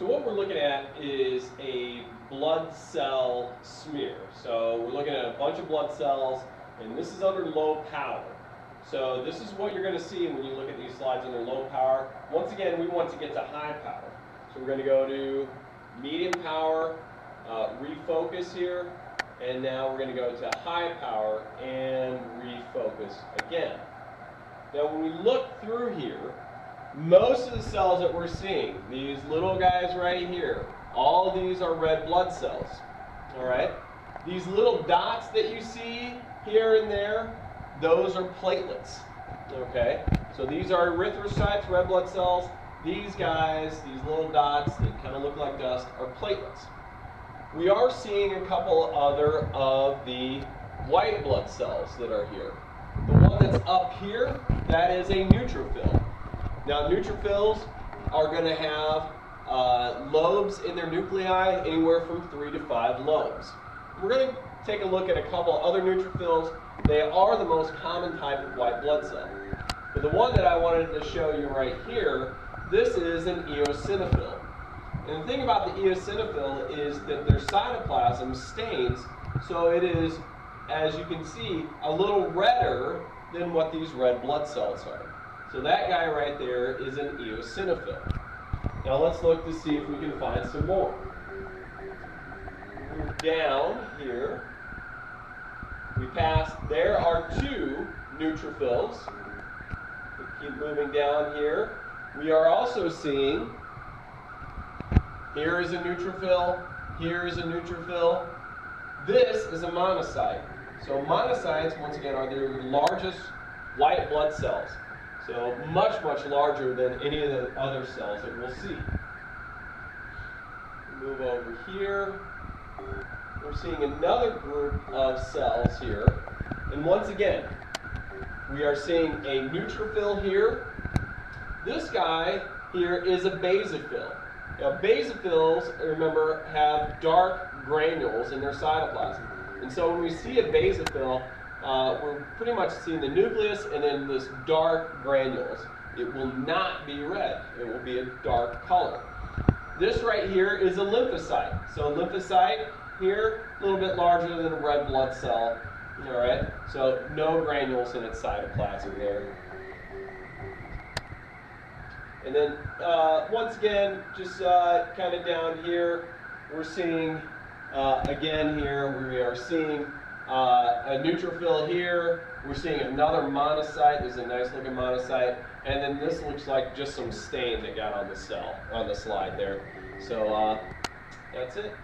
So what we're looking at is a blood cell smear. So we're looking at a bunch of blood cells, and this is under low power. So this is what you're going to see when you look at these slides under low power. Once again, we want to get to high power. So we're going to go to medium power, uh, refocus here, and now we're going to go to high power and refocus again. Now when we look through here, most of the cells that we're seeing, these little guys right here, all these are red blood cells. All right? These little dots that you see here and there, those are platelets. Okay? So these are erythrocytes, red blood cells. These guys, these little dots that kind of look like dust, are platelets. We are seeing a couple other of the white blood cells that are here. The one that's up here, that is a neutrophil. Now, neutrophils are going to have uh, lobes in their nuclei, anywhere from three to five lobes. We're going to take a look at a couple other neutrophils. They are the most common type of white blood cell. But the one that I wanted to show you right here, this is an eosinophil. And the thing about the eosinophil is that their cytoplasm stains, so it is, as you can see, a little redder than what these red blood cells are. So that guy right there is an eosinophil. Now let's look to see if we can find some more. Down here. We pass, there are two neutrophils. We keep moving down here. We are also seeing, here is a neutrophil, here is a neutrophil. This is a monocyte. So monocytes, once again, are the largest white blood cells. So much, much larger than any of the other cells that we'll see. Move over here. We're seeing another group of cells here. And once again, we are seeing a neutrophil here. This guy here is a basophil. Now, basophils, remember, have dark granules in their cytoplasm. And so when we see a basophil, uh, we're pretty much seeing the nucleus and then this dark granules. It will not be red. It will be a dark color. This right here is a lymphocyte. So a lymphocyte here, a little bit larger than a red blood cell. All right, so no granules in its cytoplasm there. And then uh, once again, just uh, kind of down here, we're seeing, uh, again here, we are seeing uh, a neutrophil here. We're seeing another monocyte. There's a nice looking monocyte. And then this looks like just some stain that got on the cell, on the slide there. So uh, that's it.